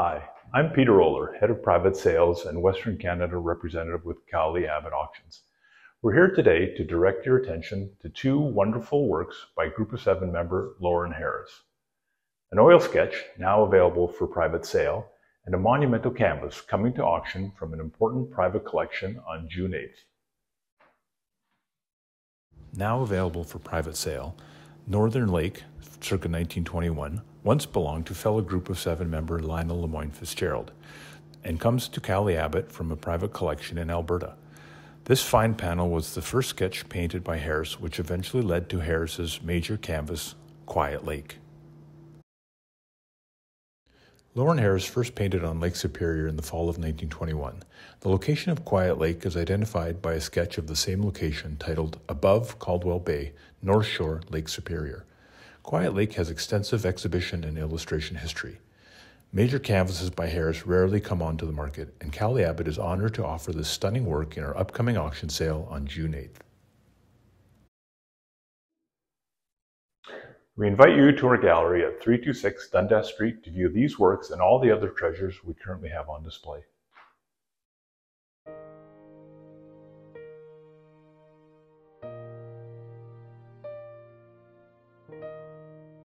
Hi, I'm Peter Ohler, Head of Private Sales and Western Canada representative with Cowley Abbott Auctions. We're here today to direct your attention to two wonderful works by Group of Seven member Lawren Harris. An oil sketch now available for private sale, and a monumental canvas coming to auction from an important private collection on June 8th. Now available for private sale, Northern Lake, circa 1921, once belonged to fellow Group of Seven member Lionel LeMoine FitzGerald, and comes to Cowley Abbott from a private collection in Alberta. This fine panel was the first sketch painted by Harris, which eventually led to Harris's major canvas, Quiet Lake. Lawren Harris first painted on Lake Superior in the fall of 1921. The location of Quiet Lake is identified by a sketch of the same location titled Above Coldwell Bay, North Shore, Lake Superior. Quiet Lake has extensive exhibition and illustration history. Major canvases by Harris rarely come onto the market, and Cowley Abbott is honored to offer this stunning work in our upcoming auction sale on June 8th. We invite you to our gallery at 326 Dundas Street to view these works and all the other treasures we currently have on display.